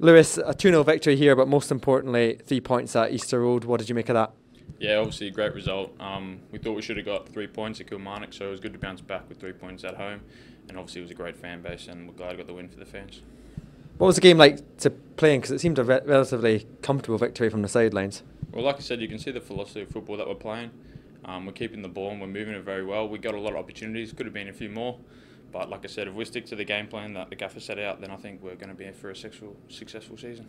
Lewis, a 2 0 victory here, but most importantly, three points at Easter Road. What did you make of that? Yeah, obviously a great result. Um, we thought we should have got three points at Kilmarnock, so it was good to bounce back with three points at home. And obviously it was a great fan base, and we're glad we got the win for the fans. What was the game like to play in? Because it seemed a re- relatively comfortable victory from the sidelines. Well, like I said, you can see the philosophy of football that we're playing. Um, we're keeping the ball and we're moving it very well. We got a lot of opportunities. Could have been a few more. But like I said, if we stick to the game plan that the gaffer set out, then I think we're going to be in for a successful, successful season.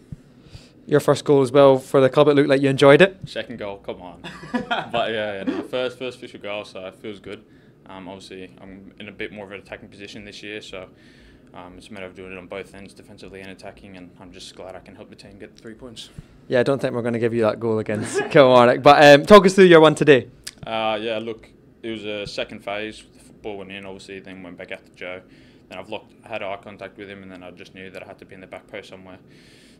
Your first goal as well for the club. It looked like you enjoyed it. Second goal, come on. but yeah, yeah no, first first official goal, so it feels good. Um, obviously, I'm in a bit more of an attacking position this year, so um, it's a matter of doing it on both ends, defensively and attacking, and I'm just glad I can help the team get three points. Yeah, I don't think we're going to give you that goal against Kilmarnock. But um, talk us through your one today. Uh, yeah, look, it was a second phase. Football went in, obviously, then went back out to Joe. Then I've locked, had eye contact with him, and then I just knew that I had to be in the back post somewhere.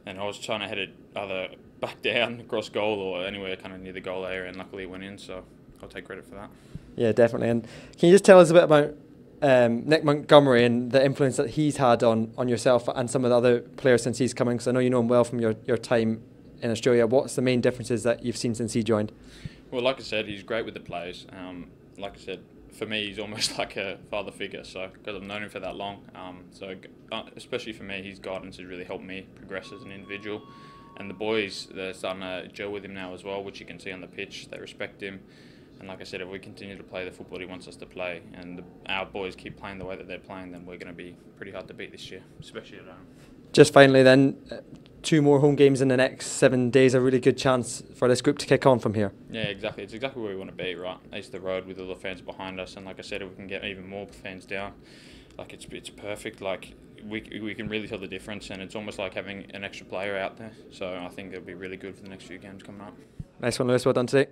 And I was trying to head it either back down across goal or anywhere kind of near the goal area, and luckily it went in. So I'll take credit for that. Yeah, definitely. And can you just tell us a bit about um, Nick Montgomery and the influence that he's had on, on yourself and some of the other players since he's coming? Because I know you know him well from your, your time in Australia. What's the main differences that you've seen since he joined? Well, like I said, he's great with the players. Um, like I said, for me, he's almost like a father figure. So because I've known him for that long, um, so uh, especially for me, his guidance has really helped me progress as an individual. And the boys, they're starting to gel with him now as well, which you can see on the pitch. They respect him. And like I said, if we continue to play the football he wants us to play, and our boys keep playing the way that they're playing, then we're going to be pretty hard to beat this year, especially at home. Just finally, then, two more home games in the next seven days. A really good chance for this group to kick on from here. Yeah, exactly. It's exactly where we want to be, right? Easter Road with all the fans behind us, and like I said, if we can get even more fans down, like it's it's perfect. Like we we can really tell the difference, and it's almost like having an extra player out there. So I think it'll be really good for the next few games coming up. Nice one, Lewis. Well done today.